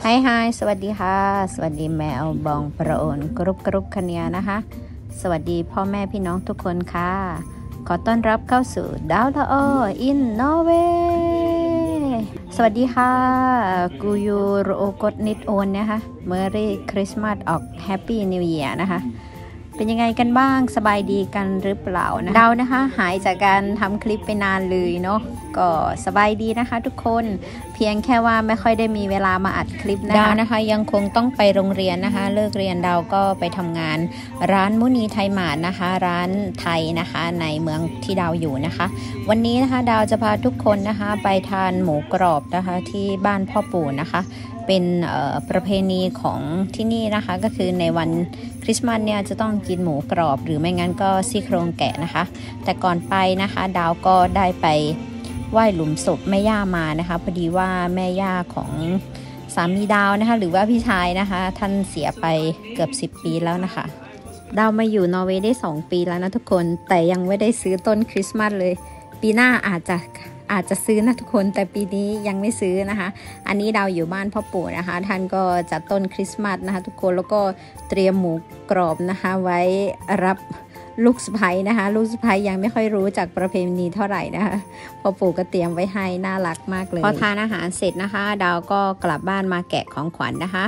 Hi Hi สวัสดีค่ะ สวัสดีម៉ែឪបងប្អូនគ្រប់ៗគ្នាนะคะ สวัสดีพ่อแม่พี่น้องทุกคนค่ะ ขอต้อนรับเข้าสู่ดาวละออินนอร์เวย์สวัสดีค่ะ กูยูโรกดนิดโอนนะคะ Merry Christmas og Happy New Year นะคะเป็นยังไงกันบ้างสบายดีกันหรือเปล่านะเดานะคะ หายจากการทำคลิปไปนานเลยเนาะ ก็สบายดีนะคะทุกคนเพียงแค่ว่าไม่ค่อยได้มีเวลามาอัดคลิปนะคะดาวนะคะ ยังคงต้องไปโรงเรียนนะคะ เลิกเรียนดาวก็ไปทำงาน ร้านมุนีไทยหมาดนะคะ ร้านไทยนะคะในเมืองที่ดาวอยู่นะคะ วันนี้นะคะดาวจะพาทุกคนนะคะ ไปทานหมูกรอบนะคะที่บ้านพ่อปู่นะคะเป็นประเพณีของที่นี่นะคะก็คือในวันคริสต์มาสเนี่ยจะต้องกินหมูกรอบ หรือไม่งั้นก็ซี่โครงแกะนะคะ แต่ก่อนไปนะคะ ดาวก็ได้ไป ไหว้หลุมศพแม่ย่ามานะคะพอดีว่าแม่ย่าของสามีดาวนะคะ หรือว่าพี่ชายนะคะ ท่านเสียไปเกือบ 10 ปีแล้วนะคะ ดาวมาอยู่นอร์เวย์ได้ 2 ปีแล้วนะทุกคนแต่ยังไม่ได้ซื้อต้นคริสต์มาสเลย ปีหน้าอาจจะอาจจะซื้อนะทุกคนแต่ปีนี้ยังไม่ซื้อนะคะ อันนี้ดาวอยู่บ้านพ่อปู่นะคะ ท่านก็จัดต้นคริสต์มาสนะคะ ทุกคนแล้วก็เตรียมหมูกรอบนะคะ ไว้รับ ลูกสะพ้ยนะคะ ลูกสะพ้ยยังไม่ค่อยรู้จากประเพณีเท่าไหร่นะคะพ่อปู่ก็เตรียมไว้ให้น่ารักมากเลยพอทานอาหารเสร็จนะคะ ดาวก็กลับบ้านมาแกะของขวัญนนะคะ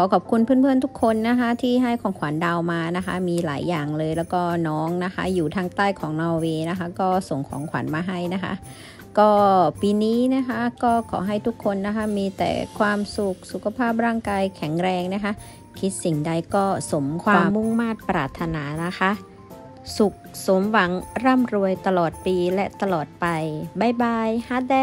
ขอขอบคุณเพื่อนๆทุกคนนะคะ ที่ให้ของขวัญดาวมานะคะ มีหลายอย่างเลยแล้วก็น้องนะคะ อยู่ทางใต้ของนอร์เวย์นะคะ ก็ส่งของขวัญมาให้นะคะก็ปีนี้นะคะก็ขอให้ทุกคนนะคะมีแต่ความสุขสุขภาพร่างกายแข็งแรงนะคะ คิดสิ่งใดก็สมความมุ่งมา่ปรารถนานะคะ สุขสมหวังร่ำรวยตลอดปีและตลอดไป บ๊ายบายฮาแด